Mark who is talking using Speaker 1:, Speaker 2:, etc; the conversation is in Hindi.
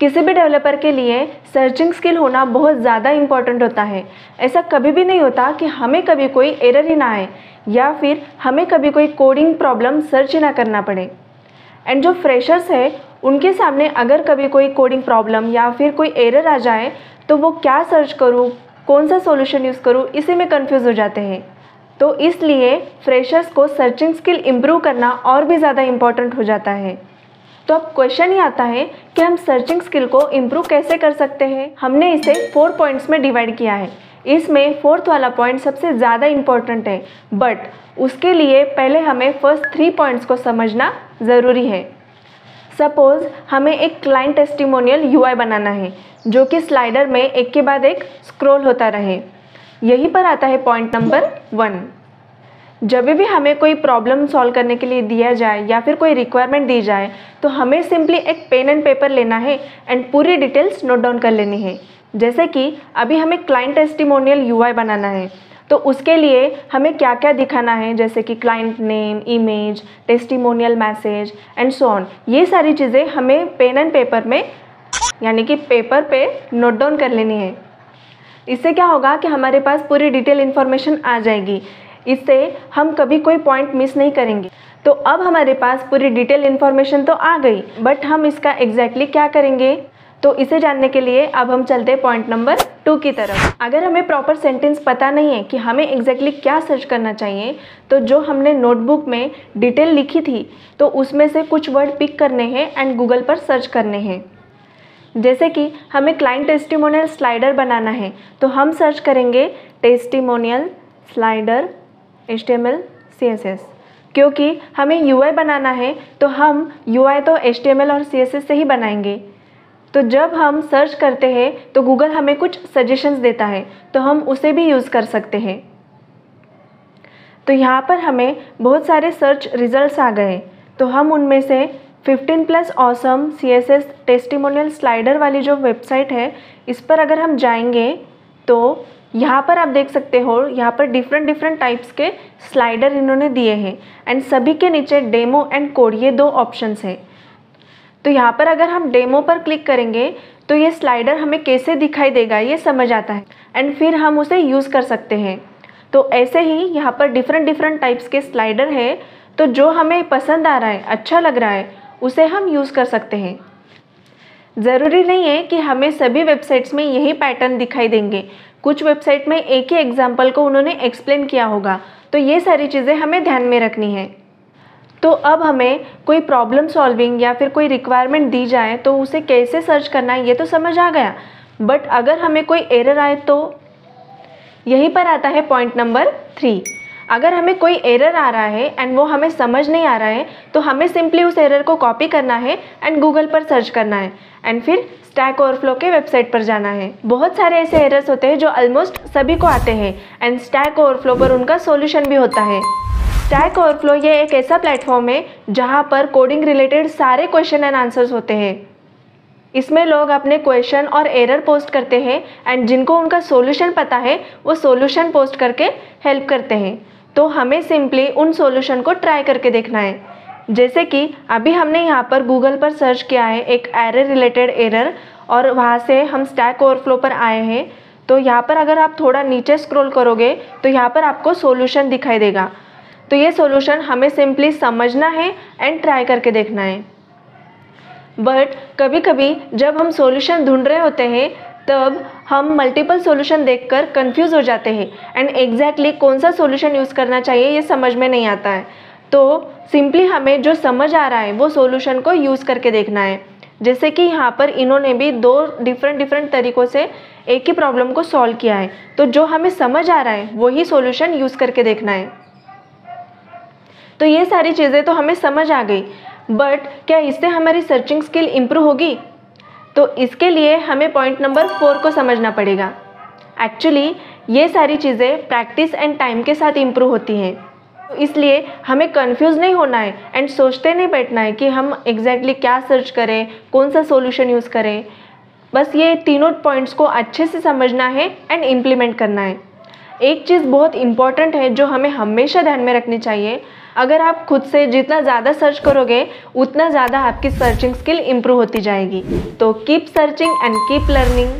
Speaker 1: किसी भी डेवलपर के लिए सर्चिंग स्किल होना बहुत ज़्यादा इंपॉर्टेंट होता है। ऐसा कभी भी नहीं होता कि हमें कभी कोई एरर ही ना आए, या फिर हमें कभी कोई कोडिंग प्रॉब्लम सर्च ही ना करना पड़े। एंड जो फ्रेशर्स है, उनके सामने अगर कभी कोई कोडिंग प्रॉब्लम या फिर कोई एरर आ जाए तो वो क्या सर्च करूँ, कौन सा सॉल्यूशन यूज़ करूँ, इसी में कंफ्यूज हो जाते हैं। तो इसलिए फ्रेशर्स को सर्चिंग स्किल इम्प्रूव करना और भी ज़्यादा इंपॉर्टेंट हो जाता है। तो अब क्वेश्चन ही आता है कि हम सर्चिंग स्किल को इम्प्रूव कैसे कर सकते हैं? हमने इसे फोर पॉइंट्स में डिवाइड किया है। इसमें फोर्थ वाला पॉइंट सबसे ज़्यादा इंपॉर्टेंट है। बट उसके लिए पहले हमें फ़र्स्ट थ्री पॉइंट्स को समझना ज़रूरी है। सपोज़ हमें एक क्लाइंट टेस्टिमोनियल यूआई बनाना है, जो कि स्लाइडर में एक के बाद एक स्क्रॉल होता रहे। यहीं पर आता है पॉइंट नंबर वन जब भी हमें कोई प्रॉब्लम सॉल्व करने के लिए दिया जाए या फिर कोई रिक्वायरमेंट दी जाए तो हमें सिंपली एक पेन एंड पेपर लेना है एंड पूरी डिटेल्स नोट डाउन कर लेनी है। जैसे कि अभी हमें क्लाइंट टेस्टिमोनियल यूआई बनाना है तो उसके लिए हमें क्या क्या दिखाना है, जैसे कि client name image testimonial message and so on ये सारी चीज़ें हमें पेन एंड पेपर में, यानी कि पेपर पे नोट डाउन कर लेनी है। इससे क्या होगा कि हमारे पास पूरी डिटेल इन्फॉर्मेशन आ जाएगी। इससे हम कभी कोई पॉइंट मिस नहीं करेंगे। तो अब हमारे पास पूरी डिटेल इन्फॉर्मेशन तो आ गई बट हम इसका एग्जैक्टली exactly क्या करेंगे? तो इसे जानने के लिए अब हम चलते हैं पॉइंट नंबर टू की तरफ़। अगर हमें प्रॉपर सेंटेंस पता नहीं है कि हमें एग्जैक्टली exactly क्या सर्च करना चाहिए तो जो हमने नोटबुक में डिटेल लिखी थी तो उसमें से कुछ वर्ड पिक करने हैं एंड गूगल पर सर्च करने हैं। जैसे कि हमें क्लाइंट टेस्टिमोनियल स्लाइडर बनाना है तो हम सर्च करेंगे testimonial slider H T M L C S S क्योंकि हमें यू आई बनाना है तो हम यू आई तो एच टी एम एल और सी एस एस से ही बनाएँगे। तो जब हम सर्च करते हैं तो गूगल हमें कुछ सजेशंस देता है तो हम उसे भी यूज़ कर सकते हैं। तो यहाँ पर हमें बहुत सारे सर्च रिजल्ट्स आ गए। तो हम उनमें से 15 plus awesome C S S testimonial slider वाली जो वेबसाइट है, इस पर अगर हम जाएँगे तो यहाँ पर आप देख सकते हो, यहाँ पर डिफरेंट डिफरेंट टाइप्स के स्लाइडर इन्होंने दिए हैं एंड सभी के नीचे डेमो एंड कोड ये दो ऑप्शंस हैं। तो यहाँ पर अगर हम डेमो पर क्लिक करेंगे तो ये स्लाइडर हमें कैसे दिखाई देगा ये समझ आता है एंड फिर हम उसे यूज़ कर सकते हैं। तो ऐसे ही यहाँ पर डिफरेंट डिफरेंट टाइप्स के स्लाइडर है तो जो हमें पसंद आ रहा है अच्छा लग रहा है, उसे हम यूज़ कर सकते हैं। ज़रूरी नहीं है कि हमें सभी वेबसाइट्स में यही पैटर्न दिखाई देंगे कुछ वेबसाइट में एक ही एग्ज़ाम्पल को उन्होंने एक्सप्लेन किया होगा। तो ये सारी चीज़ें हमें ध्यान में रखनी है। तो अब हमें कोई प्रॉब्लम सॉल्विंग या फिर कोई रिक्वायरमेंट दी जाए तो उसे कैसे सर्च करना है, ये तो समझ आ गया। बट अगर हमें कोई एरर आए तो? यहीं पर आता है पॉइंट नंबर थ्री अगर हमें कोई एरर आ रहा है एंड वो हमें समझ नहीं आ रहा है तो हमें सिंपली उस एरर को कॉपी करना है एंड गूगल पर सर्च करना है एंड फिर स्टैक ओवरफ्लो के वेबसाइट पर जाना है। बहुत सारे ऐसे एरर्स होते हैं जो ऑलमोस्ट सभी को आते हैं एंड स्टैक ओवरफ्लो पर उनका सोल्यूशन भी होता है। स्टैक ओवरफ्लो ये एक ऐसा प्लेटफॉर्म है जहाँ पर कोडिंग रिलेटेड सारे क्वेश्चन एंड आंसर्स होते हैं। इसमें लोग अपने क्वेश्चन और एरर पोस्ट करते हैं एंड जिनको उनका सॉल्यूशन पता है, वो सॉल्यूशन पोस्ट करके हेल्प करते हैं। तो हमें सिंपली उन सॉल्यूशन को ट्राई करके देखना है। जैसे कि अभी हमने यहाँ पर गूगल पर सर्च किया है एक एरर रिलेटेड एरर और वहाँ से हम स्टैक ओवरफ्लो पर आए हैं। तो यहाँ पर अगर आप थोड़ा नीचे स्क्रॉल करोगे तो यहाँ पर आपको सॉल्यूशन दिखाई देगा। तो ये सॉल्यूशन हमें सिंपली समझना है एंड ट्राई करके देखना है। बट कभी कभी जब हम सॉल्यूशन ढूंढ रहे होते हैं तब हम मल्टीपल सॉल्यूशन देखकर कंफ्यूज हो जाते हैं। एंड एग्जैक्टली कौन सा सॉल्यूशन यूज़ करना चाहिए, ये समझ में नहीं आता है। तो सिंपली हमें जो समझ आ रहा है, वो सॉल्यूशन को यूज़ करके देखना है। जैसे कि यहाँ पर इन्होंने भी दो डिफरेंट डिफरेंट तरीक़ों से एक ही प्रॉब्लम को सॉल्व किया है। तो जो हमें समझ आ रहा है, वही सॉल्यूशन यूज़ करके देखना है। तो ये सारी चीज़ें तो हमें समझ आ गई। बट क्या इससे हमारी सर्चिंग स्किल इम्प्रूव होगी? तो इसके लिए हमें पॉइंट नंबर फोर को समझना पड़ेगा। एक्चुअली ये सारी चीज़ें प्रैक्टिस एंड टाइम के साथ इम्प्रूव होती हैं। तो इसलिए हमें कंफ्यूज नहीं होना है एंड सोचते नहीं बैठना है कि हम एग्जैक्टली exactly क्या सर्च करें, कौन सा सॉल्यूशन यूज़ करें। बस ये तीनों पॉइंट्स को अच्छे से समझना है एंड इम्प्लीमेंट करना है। एक चीज़ बहुत इंपॉर्टेंट है जो हमें हमेशा ध्यान में रखनी चाहिए। अगर आप खुद से जितना ज़्यादा सर्च करोगे, उतना ज़्यादा आपकी सर्चिंग स्किल इम्प्रूव होती जाएगी। तो keep searching and keep learning